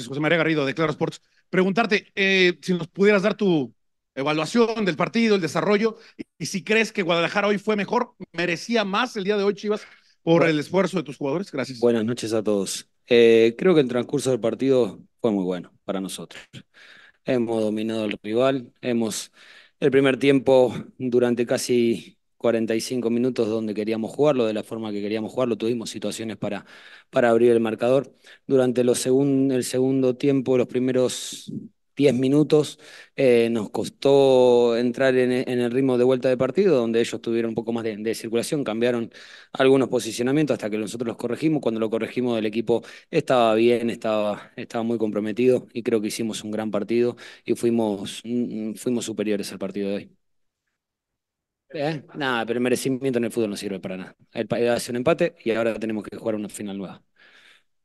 José María Garrido de Claro Sports. Preguntarte eh, si nos pudieras dar tu evaluación del partido, el desarrollo, y, si crees que Guadalajara hoy fue mejor, merecía más el día de hoy, Chivas, por el esfuerzo de tus jugadores. Gracias. Buenas noches a todos. Eh, creo que el transcurso del partido fue muy bueno para nosotros. Hemos dominado al rival, hemos el primer tiempo durante casi 45 minutos donde queríamos jugarlo, de la forma que queríamos jugarlo, tuvimos situaciones para, para abrir el marcador. Durante los el segundo tiempo, los primeros 10 minutos, eh, nos costó entrar en, el ritmo de vuelta de partido, donde ellos tuvieron un poco más de, circulación, cambiaron algunos posicionamientos hasta que nosotros los corregimos. Cuando lo corregimos, el equipo estaba bien, estaba, estaba muy comprometido y creo que hicimos un gran partido y fuimos, mm, fuimos superiores al partido de hoy. ¿Eh? Nada, pero el merecimiento en el fútbol no sirve para nada. El hace un empate y ahora tenemos que jugar una final nueva.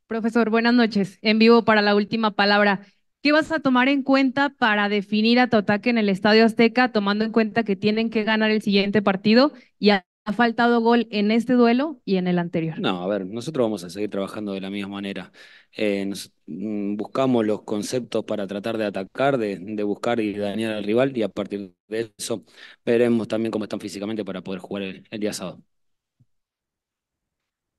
Profesor, buenas noches. En vivo para la última palabra. ¿Qué vas a tomar en cuenta para definir a tu ataque en el Estadio Azteca, tomando en cuenta que tienen que ganar el siguiente partido y ha, faltado gol en este duelo y en el anterior? No, a ver, nosotros vamos a seguir trabajando de la misma manera. Eh, mm, buscamos los conceptos para tratar de atacar, de, buscar y dañar al rival y a partir de eso veremos también cómo están físicamente para poder jugar el día sábado.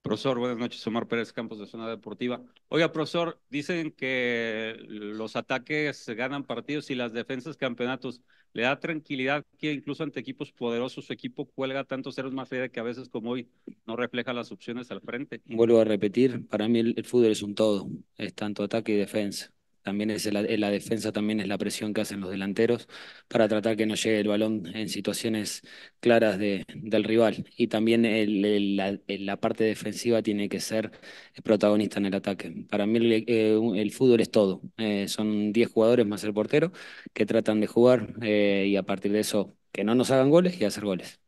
Profesor, buenas noches. Omar Pérez Campos de Zona Deportiva. Oiga, profesor, dicen que los ataques ganan partidos y las defensas campeonatos. ¿Le da tranquilidad que incluso ante equipos poderosos su equipo cuelga tantos ceros más fea que a veces como hoy no refleja las opciones al frente? Vuelvo a repetir, para mí el fútbol es un todo, es tanto ataque y defensa también es la, la, defensa, también es la presión que hacen los delanteros para tratar que no llegue el balón en situaciones claras de, del rival. Y también el, la, parte defensiva tiene que ser protagonista en el ataque. Para mí el, eh, fútbol es todo. Eh, son 10 jugadores más el portero que tratan de jugar eh, y a partir de eso que no nos hagan goles y hacer goles.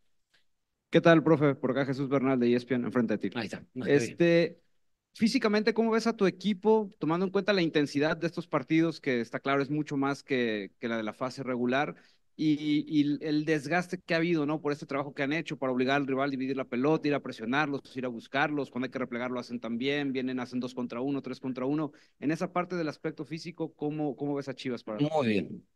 ¿Qué tal, profe? Por acá Jesús Bernal de ESPN enfrente de ti. Ahí está. este, Físicamente, ¿cómo ves a tu equipo, tomando en cuenta la intensidad de estos partidos, que está claro es mucho más que, que la de la fase regular, y, el desgaste que ha habido, ¿no? Por este trabajo que han hecho, para obligar al rival a dividir la pelota, ir a presionarlos, ir a buscarlos, cuando hay que replegar lo hacen también, vienen, hacen dos contra uno, tres contra uno. En esa parte del aspecto físico, ¿cómo, cómo ves a Chivas para Muy bien,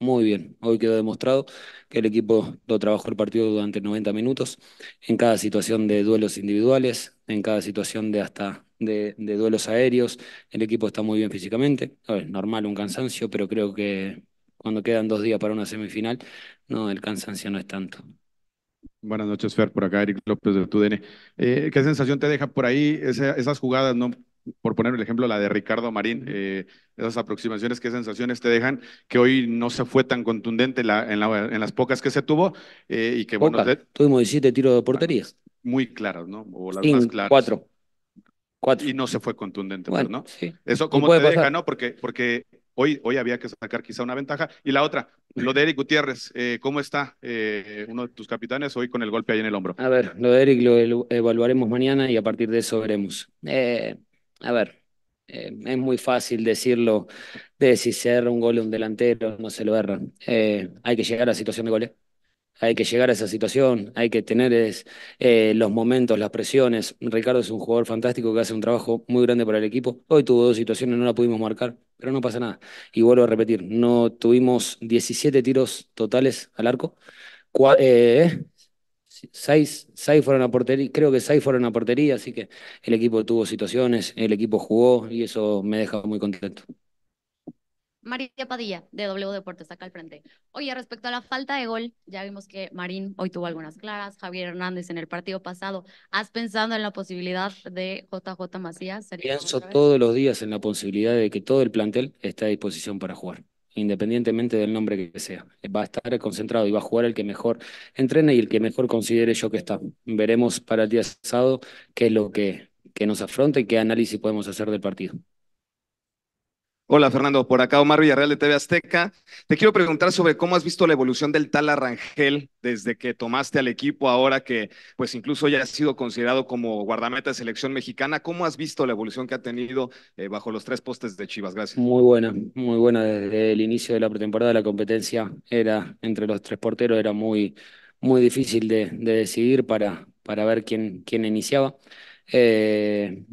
muy bien. Hoy quedó demostrado que el equipo lo trabajó el partido durante 90 minutos, en cada situación de duelos individuales, en cada situación de hasta de, duelos aéreos. El equipo está muy bien físicamente. normal un cansancio, pero creo que cuando quedan dos días para una semifinal, no, el cansancio no es tanto. Buenas noches, Fer, por acá, Eric López de TUDN. Eh, ¿Qué sensación te deja por ahí esas jugadas, no? Por poner el ejemplo, la de Ricardo Marín, eh, esas aproximaciones, ¿qué sensaciones te dejan que hoy no se fue tan contundente la, en, las pocas que se tuvo? Eh, y que, bueno, Tuvimos 17 tiros de portería. Muy claros, ¿no? O las más claras. Cuatro. Y no se fue contundente, pues, ¿no? Sí. Eso, ¿cómo te deja, no? Porque, porque hoy, hoy había que sacar quizá una ventaja. Y la otra, lo de Eric Gutiérrez, eh, ¿cómo está eh, uno de tus capitanes hoy con el golpe ahí en el hombro? A ver, lo de Eric lo evaluaremos mañana y a partir de eso veremos. Eh, a ver, es muy fácil decirlo de si se erra un gol a un delantero, no se lo erra. hay que llegar a la situación de goles hay que llegar a esa situación, hay que tener eh, los momentos, las presiones. Ricardo es un jugador fantástico que hace un trabajo muy grande para el equipo. Hoy tuvo dos situaciones, no la pudimos marcar, pero no pasa nada. Y vuelvo a repetir, no tuvimos 17 tiros totales al arco. Eh, seis, fueron a portería, creo que seis fueron a portería, así que el equipo tuvo situaciones, el equipo jugó y eso me deja muy contento. María Padilla, de W Deportes, acá al frente. Oye, respecto a la falta de gol, ya vimos que Marín hoy tuvo algunas claras, Javier Hernández en el partido pasado. ¿Has pensado en la posibilidad de JJ Macías? Pienso todos los días en la posibilidad de que todo el plantel esté a disposición para jugar, independientemente del nombre que sea. Va a estar concentrado y va a jugar el que mejor entrene y el que mejor considere yo que está. Veremos para el día sábado qué es lo que, que nos afronta y qué análisis podemos hacer del partido. Hola Fernando, por acá Omar Villarreal de TV Azteca. Te quiero preguntar sobre cómo has visto la evolución del tal Arrangel desde que tomaste al equipo, ahora que pues incluso ya ha sido considerado como guardameta de selección mexicana. ¿Cómo has visto la evolución que ha tenido eh, bajo los tres postes de Chivas? Gracias. Muy buena, muy buena. Desde el inicio de la pretemporada la competencia era entre los tres porteros, era muy, muy difícil de, decidir para, para ver quién, quién iniciaba. Eh,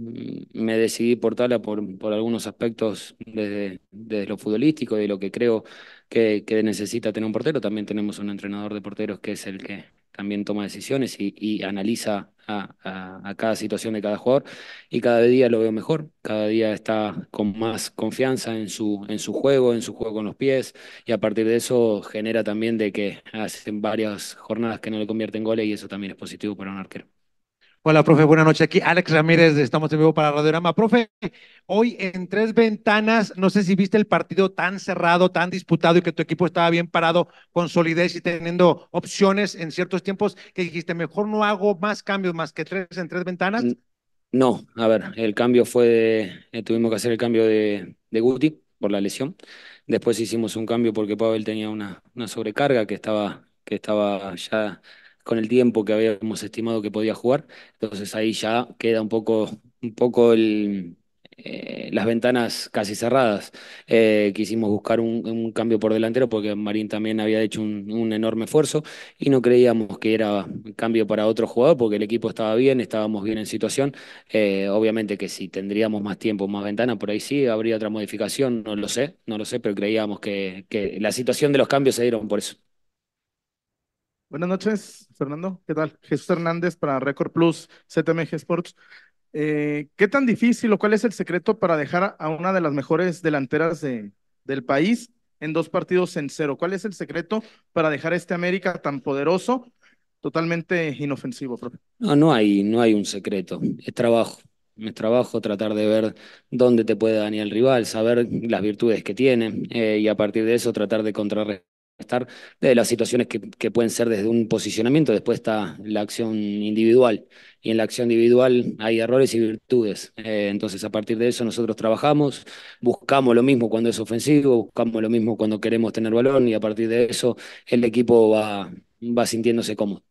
me decidí por Tala por, algunos aspectos desde, lo futbolístico, de lo que creo que, necesita tener un portero. También tenemos un entrenador de porteros que es el que también toma decisiones y, y analiza a, cada situación de cada jugador y cada día lo veo mejor, cada día está con más confianza en su, en su juego, en su juego con los pies y a partir de eso genera también de que hacen varias jornadas que no le convierten en goles y eso también es positivo para un arquero. Hola, profe, buenas noches. Aquí Alex Ramírez, estamos en vivo para Radiorama. Profe, hoy en tres ventanas, no sé si viste el partido tan cerrado, tan disputado y que tu equipo estaba bien parado, con solidez y teniendo opciones en ciertos tiempos, que dijiste, mejor no hago más cambios más que tres en tres ventanas. No, a ver, el cambio fue, de, eh, tuvimos que hacer el cambio de, de Guti por la lesión. Después hicimos un cambio porque Pavel tenía una, una sobrecarga que estaba, que estaba ya con el tiempo que habíamos estimado que podía jugar. Entonces ahí ya queda un poco, un poco eh, las ventanas casi cerradas. Eh, quisimos buscar un, cambio por delantero porque Marín también había hecho un, enorme esfuerzo y no creíamos que era cambio para otro jugador porque el equipo estaba bien, estábamos bien en situación. Eh, obviamente que si tendríamos más tiempo, más ventana, por ahí sí habría otra modificación, no lo sé, no lo sé, pero creíamos que, que la situación de los cambios se dieron por eso. Buenas noches, Fernando. ¿Qué tal? Jesús Hernández para Record Plus, CTMG Sports. Eh, ¿Qué tan difícil o cuál es el secreto para dejar a una de las mejores delanteras de, del país en dos partidos en cero? ¿Cuál es el secreto para dejar este América tan poderoso, totalmente inofensivo, profe? No, no hay, no hay un secreto. Es trabajo. Es trabajo tratar de ver dónde te puede dañar el rival, saber las virtudes que tiene eh, y a partir de eso tratar de contrarrestar estar de las situaciones que, pueden ser desde un posicionamiento, después está la acción individual y en la acción individual hay errores y virtudes. Eh, entonces a partir de eso nosotros trabajamos, buscamos lo mismo cuando es ofensivo, buscamos lo mismo cuando queremos tener balón y a partir de eso el equipo va, va sintiéndose cómodo.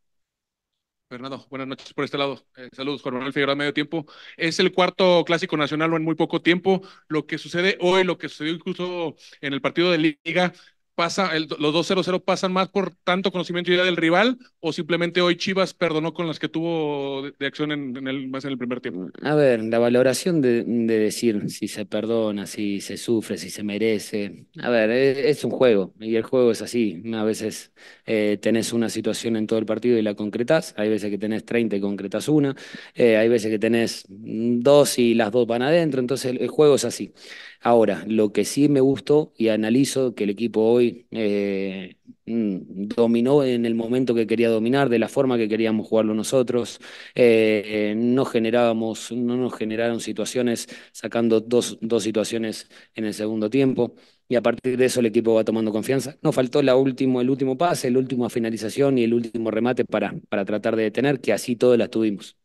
Fernando, buenas noches por este lado. Eh, saludos, Juan Manuel Figueroa, medio tiempo. Es el cuarto clásico nacional en muy poco tiempo. Lo que sucede hoy, lo que sucedió incluso en el partido de Liga, pasa, el, los 2-0-0 pasan más por tanto conocimiento y idea del rival o simplemente hoy Chivas perdonó con las que tuvo de, de acción en, en, el, más en el primer tiempo? A ver, la valoración de, de, decir si se perdona, si se sufre, si se merece. A ver, es, es un juego y el juego es así. A veces eh, tenés una situación en todo el partido y la concretás, hay veces que tenés 30 y concretás una, eh, hay veces que tenés dos y las dos van adentro, entonces el, el juego es así. Ahora, lo que sí me gustó y analizo que el equipo hoy eh, mm, dominó en el momento que quería dominar, de la forma que queríamos jugarlo nosotros. Eh, no generábamos, no nos generaron situaciones, sacando dos, dos situaciones en el segundo tiempo. Y a partir de eso el equipo va tomando confianza. Nos faltó la último, el último pase, la última finalización y el último remate para, para tratar de detener, que así todas las tuvimos.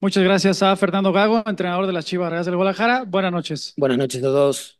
Muchas gracias a Fernando Gago, entrenador de las Chivas Reales del Guadalajara. Buenas noches. Buenas noches a todos.